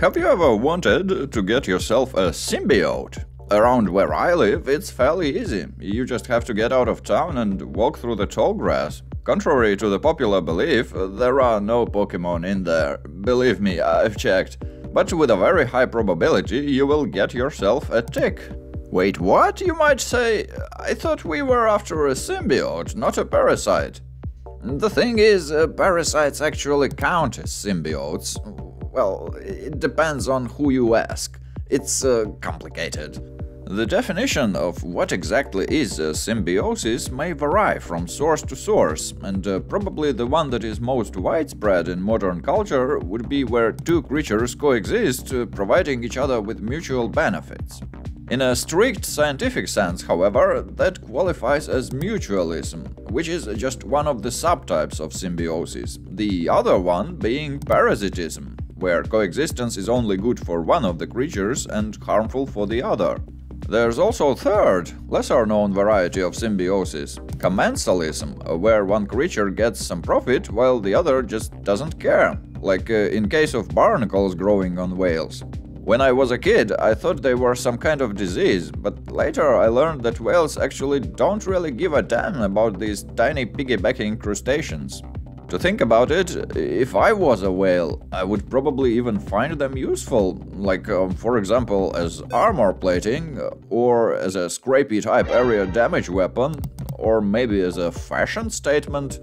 Have you ever wanted to get yourself a symbiote? Around where I live, it's fairly easy. You just have to get out of town and walk through the tall grass. Contrary to the popular belief, there are no Pokemon in there. Believe me, I've checked. But with a very high probability, you will get yourself a tick. Wait, what? You might say. I thought we were after a symbiote, not a parasite. The thing is, uh, parasites actually count as symbiotes. Well, it depends on who you ask. It's uh, complicated. The definition of what exactly is a symbiosis may vary from source to source, and uh, probably the one that is most widespread in modern culture would be where two creatures coexist, uh, providing each other with mutual benefits. In a strict scientific sense, however, that qualifies as mutualism, which is just one of the subtypes of symbiosis, the other one being parasitism, where coexistence is only good for one of the creatures and harmful for the other. There's also a third, lesser known variety of symbiosis, commensalism, where one creature gets some profit while the other just doesn't care, like uh, in case of barnacles growing on whales. When I was a kid, I thought they were some kind of disease, but later I learned that whales actually don't really give a damn about these tiny piggybacking crustaceans. To think about it, if I was a whale, I would probably even find them useful, like, um, for example, as armor plating, or as a scrapey type area damage weapon, or maybe as a fashion statement.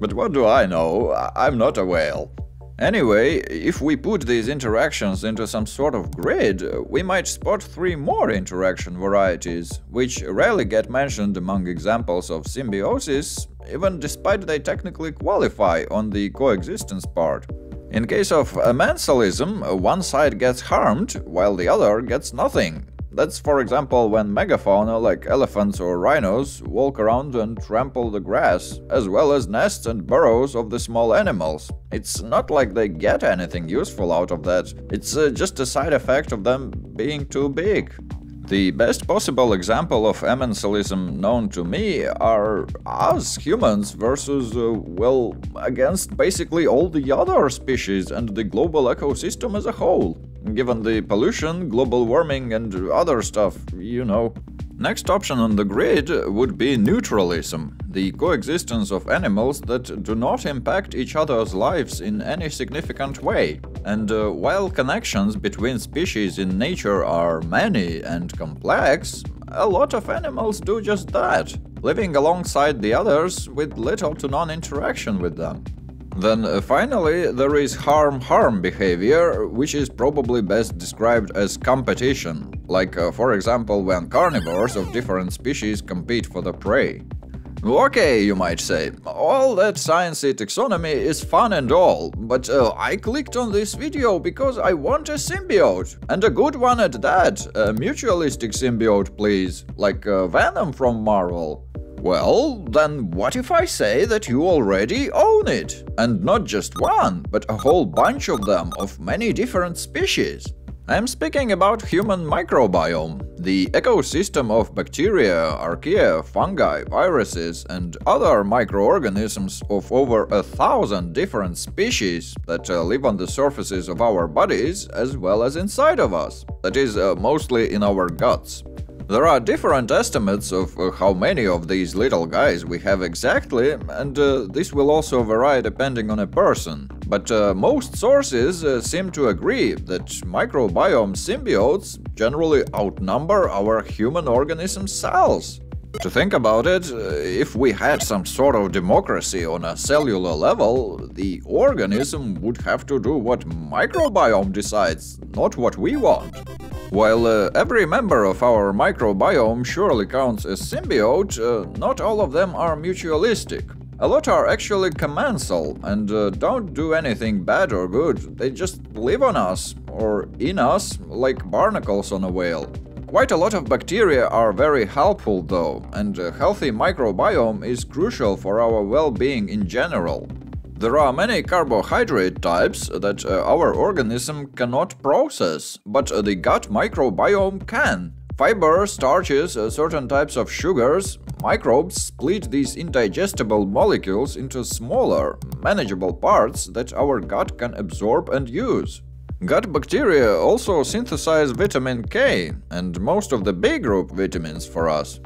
But what do I know? I'm not a whale. Anyway, if we put these interactions into some sort of grid, we might spot three more interaction varieties, which rarely get mentioned among examples of symbiosis, even despite they technically qualify on the coexistence part. In case of amensalism, one side gets harmed, while the other gets nothing, that's for example when megafauna like elephants or rhinos walk around and trample the grass, as well as nests and burrows of the small animals. It's not like they get anything useful out of that, it's uh, just a side effect of them being too big. The best possible example of amensalism known to me are us humans versus, uh, well, against basically all the other species and the global ecosystem as a whole given the pollution, global warming, and other stuff, you know. Next option on the grid would be neutralism, the coexistence of animals that do not impact each other's lives in any significant way. And uh, while connections between species in nature are many and complex, a lot of animals do just that, living alongside the others with little to non interaction with them. Then uh, finally, there is harm-harm behavior, which is probably best described as competition, like uh, for example when carnivores of different species compete for the prey. Okay, you might say, all that sciencey taxonomy is fun and all, but uh, I clicked on this video because I want a symbiote, and a good one at that, a mutualistic symbiote please, like uh, Venom from Marvel. Well, then what if I say that you already own it? And not just one, but a whole bunch of them of many different species. I'm speaking about human microbiome, the ecosystem of bacteria, archaea, fungi, viruses, and other microorganisms of over a thousand different species that uh, live on the surfaces of our bodies as well as inside of us, that is, uh, mostly in our guts. There are different estimates of uh, how many of these little guys we have exactly, and uh, this will also vary depending on a person. But uh, most sources uh, seem to agree that microbiome symbiotes generally outnumber our human organism cells. To think about it, uh, if we had some sort of democracy on a cellular level, the organism would have to do what microbiome decides, not what we want. While uh, every member of our microbiome surely counts as symbiote, uh, not all of them are mutualistic. A lot are actually commensal and uh, don't do anything bad or good, they just live on us, or in us, like barnacles on a whale. Quite a lot of bacteria are very helpful though, and a healthy microbiome is crucial for our well-being in general. There are many carbohydrate types that uh, our organism cannot process, but uh, the gut microbiome can. Fiber, starches, uh, certain types of sugars, microbes split these indigestible molecules into smaller, manageable parts that our gut can absorb and use. Gut bacteria also synthesize vitamin K and most of the B group vitamins for us.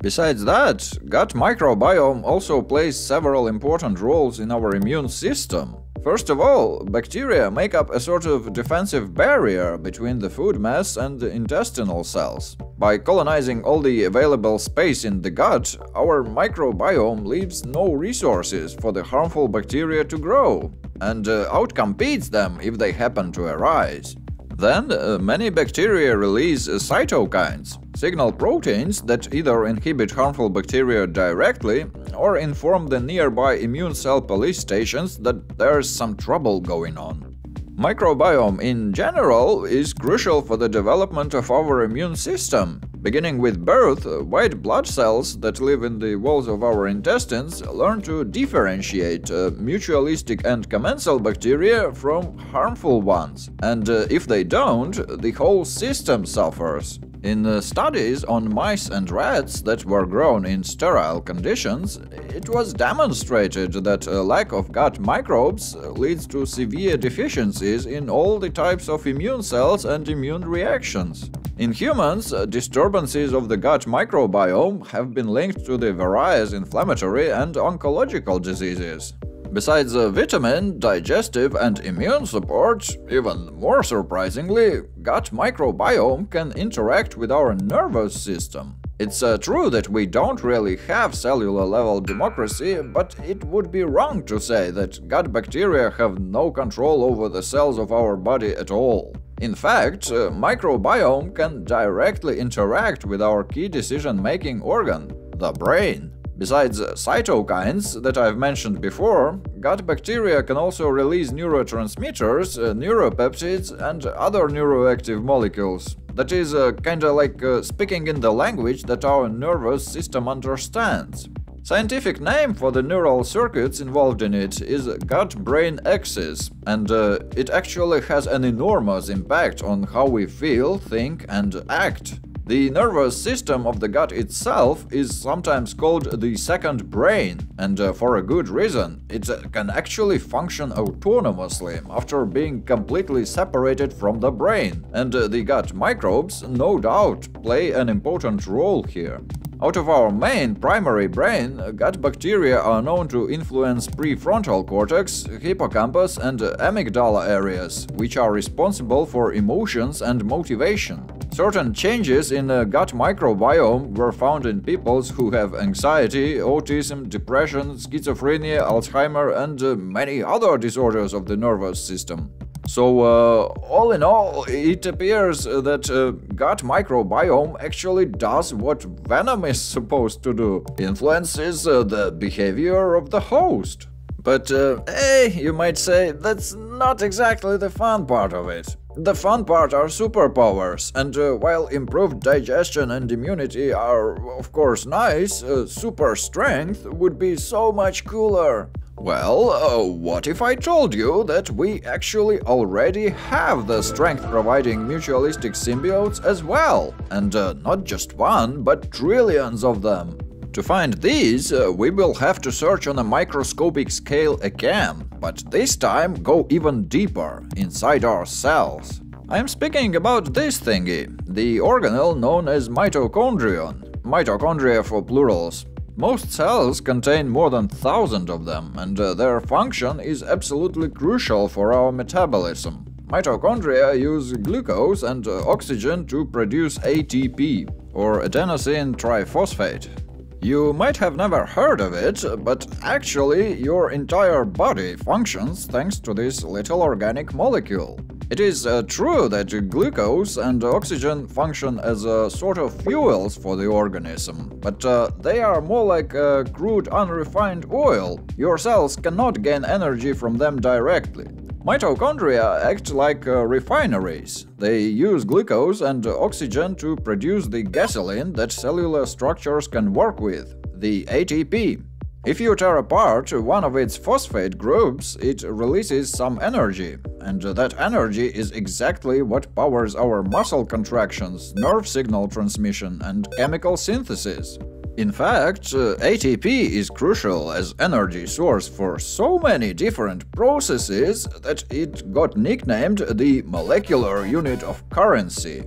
Besides that, gut microbiome also plays several important roles in our immune system. First of all, bacteria make up a sort of defensive barrier between the food mass and the intestinal cells. By colonizing all the available space in the gut, our microbiome leaves no resources for the harmful bacteria to grow, and uh, outcompetes them if they happen to arise. Then, uh, many bacteria release cytokines, signal proteins that either inhibit harmful bacteria directly or inform the nearby immune cell police stations that there's some trouble going on. Microbiome in general is crucial for the development of our immune system. Beginning with birth, white blood cells that live in the walls of our intestines learn to differentiate uh, mutualistic and commensal bacteria from harmful ones, and uh, if they don't, the whole system suffers. In the studies on mice and rats that were grown in sterile conditions, it was demonstrated that a lack of gut microbes leads to severe deficiencies in all the types of immune cells and immune reactions. In humans, disturbances of the gut microbiome have been linked to the various inflammatory and oncological diseases. Besides uh, vitamin, digestive and immune support, even more surprisingly, gut microbiome can interact with our nervous system. It's uh, true that we don't really have cellular level democracy, but it would be wrong to say that gut bacteria have no control over the cells of our body at all. In fact, uh, microbiome can directly interact with our key decision-making organ, the brain. Besides cytokines that I've mentioned before, gut bacteria can also release neurotransmitters, uh, neuropeptides, and other neuroactive molecules. That is uh, kinda like uh, speaking in the language that our nervous system understands. Scientific name for the neural circuits involved in it is gut-brain axis, and uh, it actually has an enormous impact on how we feel, think, and act. The nervous system of the gut itself is sometimes called the second brain, and uh, for a good reason. It uh, can actually function autonomously after being completely separated from the brain, and uh, the gut microbes, no doubt, play an important role here. Out of our main primary brain, gut bacteria are known to influence prefrontal cortex, hippocampus and amygdala areas, which are responsible for emotions and motivation. Certain changes in the gut microbiome were found in people who have anxiety, autism, depression, schizophrenia, Alzheimer, and uh, many other disorders of the nervous system. So, uh, all in all, it appears that uh, gut microbiome actually does what venom is supposed to do influences uh, the behavior of the host. But, uh, hey, you might say, that's not exactly the fun part of it. The fun part are superpowers, and uh, while improved digestion and immunity are of course nice, uh, super strength would be so much cooler. Well, uh, what if I told you that we actually already have the strength-providing mutualistic symbiotes as well, and uh, not just one, but trillions of them. To find these, uh, we will have to search on a microscopic scale again, but this time go even deeper, inside our cells. I am speaking about this thingy, the organelle known as mitochondrion, mitochondria for plurals. Most cells contain more than 1000 of them, and uh, their function is absolutely crucial for our metabolism. Mitochondria use glucose and uh, oxygen to produce ATP, or adenosine triphosphate. You might have never heard of it, but actually your entire body functions thanks to this little organic molecule. It is uh, true that glucose and oxygen function as a sort of fuels for the organism, but uh, they are more like uh, crude unrefined oil. Your cells cannot gain energy from them directly. Mitochondria act like uh, refineries. They use glucose and oxygen to produce the gasoline that cellular structures can work with, the ATP. If you tear apart one of its phosphate groups, it releases some energy, and that energy is exactly what powers our muscle contractions, nerve signal transmission, and chemical synthesis. In fact, uh, ATP is crucial as energy source for so many different processes that it got nicknamed the molecular unit of currency.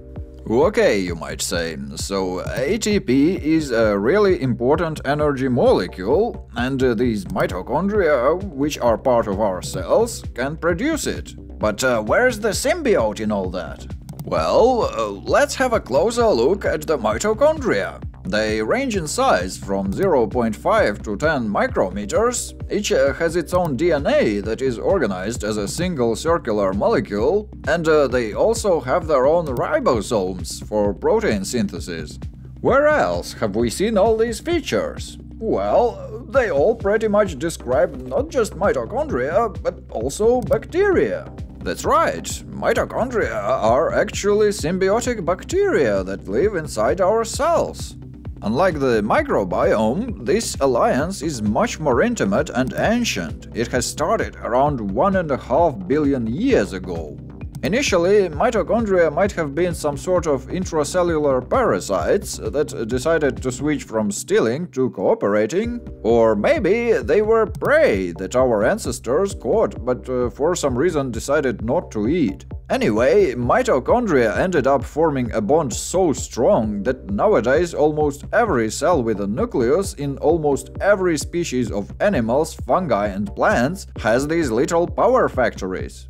Okay, you might say. So ATP is a really important energy molecule, and uh, these mitochondria, which are part of our cells, can produce it. But uh, where's the symbiote in all that? Well, uh, let's have a closer look at the mitochondria. They range in size from 0.5 to 10 micrometers. Each uh, has its own DNA that is organized as a single circular molecule, and uh, they also have their own ribosomes for protein synthesis. Where else have we seen all these features? Well, they all pretty much describe not just mitochondria, but also bacteria. That's right, mitochondria are actually symbiotic bacteria that live inside our cells. Unlike the microbiome, this alliance is much more intimate and ancient. It has started around 1.5 billion years ago. Initially, mitochondria might have been some sort of intracellular parasites that decided to switch from stealing to cooperating, or maybe they were prey that our ancestors caught but uh, for some reason decided not to eat. Anyway, mitochondria ended up forming a bond so strong that nowadays almost every cell with a nucleus in almost every species of animals, fungi and plants has these little power factories.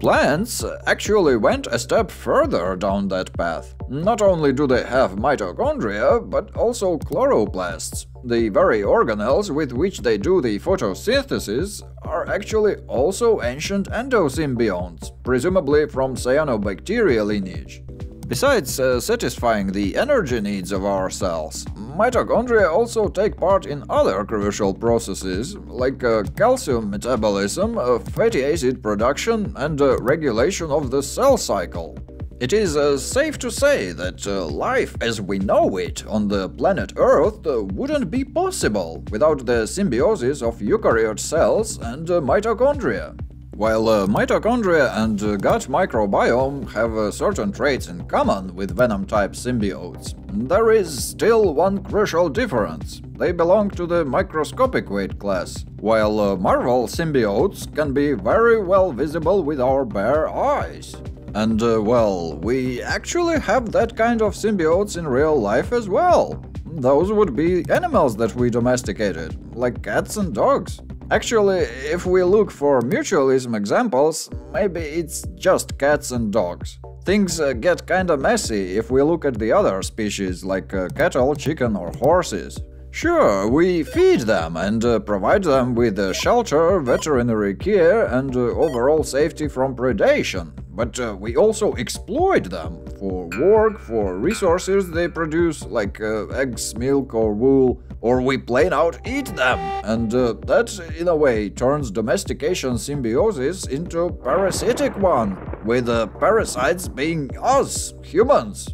Plants actually went a step further down that path. Not only do they have mitochondria, but also chloroplasts. The very organelles with which they do the photosynthesis are actually also ancient endosymbionts, presumably from cyanobacteria lineage. Besides uh, satisfying the energy needs of our cells, mitochondria also take part in other crucial processes like uh, calcium metabolism, uh, fatty acid production, and uh, regulation of the cell cycle. It is uh, safe to say that uh, life as we know it on the planet Earth wouldn't be possible without the symbiosis of eukaryote cells and mitochondria. While uh, mitochondria and uh, gut microbiome have uh, certain traits in common with venom-type symbiotes, there is still one crucial difference. They belong to the microscopic weight class, while uh, Marvel symbiotes can be very well visible with our bare eyes. And uh, well, we actually have that kind of symbiotes in real life as well. Those would be animals that we domesticated, like cats and dogs. Actually, if we look for mutualism examples, maybe it's just cats and dogs. Things uh, get kinda messy if we look at the other species like uh, cattle, chicken or horses. Sure, we feed them and uh, provide them with uh, shelter, veterinary care and uh, overall safety from predation, but uh, we also exploit them for work, for resources they produce like eggs, milk or wool, or we plain out eat them, and uh, that in a way turns domestication symbiosis into parasitic one, with the parasites being us, humans.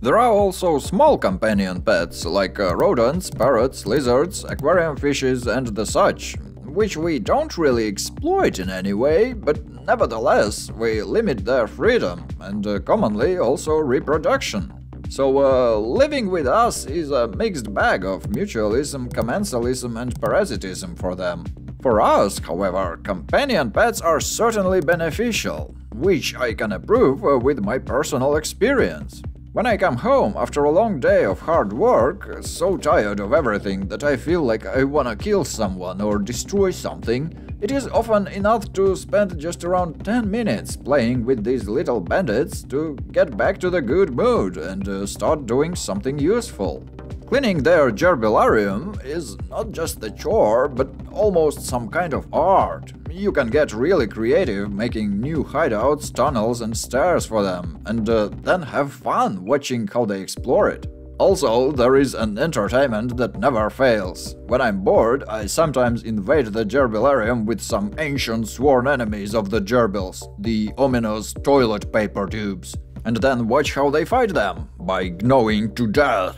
There are also small companion pets like uh, rodents, parrots, lizards, aquarium fishes and the such, which we don't really exploit in any way, but nevertheless we limit their freedom and uh, commonly also reproduction. So, uh, living with us is a mixed bag of mutualism, commensalism, and parasitism for them. For us, however, companion pets are certainly beneficial, which I can approve uh, with my personal experience. When I come home after a long day of hard work, so tired of everything that I feel like I wanna kill someone or destroy something, it is often enough to spend just around 10 minutes playing with these little bandits to get back to the good mood and uh, start doing something useful. Cleaning their gerbilarium is not just a chore, but almost some kind of art. You can get really creative making new hideouts, tunnels and stairs for them, and uh, then have fun watching how they explore it. Also, there is an entertainment that never fails. When I'm bored, I sometimes invade the gerbilarium with some ancient sworn enemies of the gerbils, the ominous toilet paper tubes, and then watch how they fight them, by gnawing to death.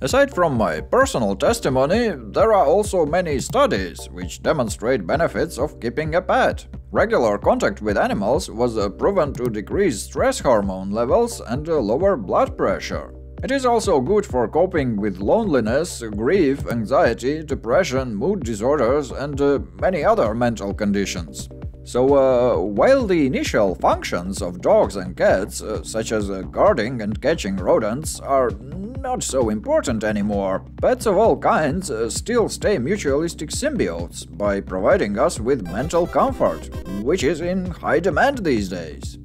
Aside from my personal testimony, there are also many studies which demonstrate benefits of keeping a pet. Regular contact with animals was proven to decrease stress hormone levels and lower blood pressure. It is also good for coping with loneliness, grief, anxiety, depression, mood disorders, and uh, many other mental conditions. So, uh, while the initial functions of dogs and cats, uh, such as uh, guarding and catching rodents, are not so important anymore, pets of all kinds uh, still stay mutualistic symbiotes by providing us with mental comfort, which is in high demand these days.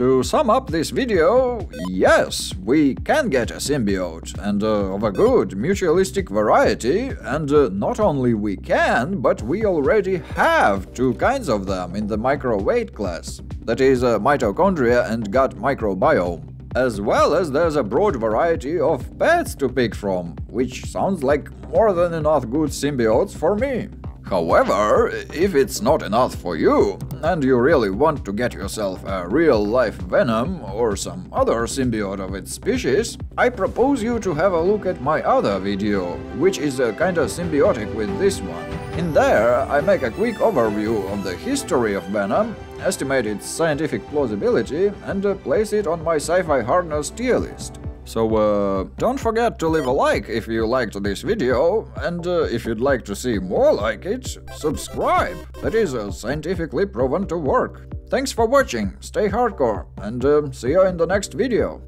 To sum up this video, yes, we can get a symbiote, and uh, of a good mutualistic variety, and uh, not only we can, but we already have two kinds of them in the micro-weight class, that is uh, mitochondria and gut microbiome. As well as there's a broad variety of pets to pick from, which sounds like more than enough good symbiotes for me. However, if it's not enough for you, and you really want to get yourself a real-life Venom or some other symbiote of its species, I propose you to have a look at my other video, which is a kinda symbiotic with this one. In there, I make a quick overview of the history of Venom, estimate its scientific plausibility, and uh, place it on my sci-fi hardness tier list. So uh, don't forget to leave a like if you liked this video, and uh, if you'd like to see more like it, subscribe. That is uh, scientifically proven to work. Thanks for watching, stay hardcore, and uh, see you in the next video.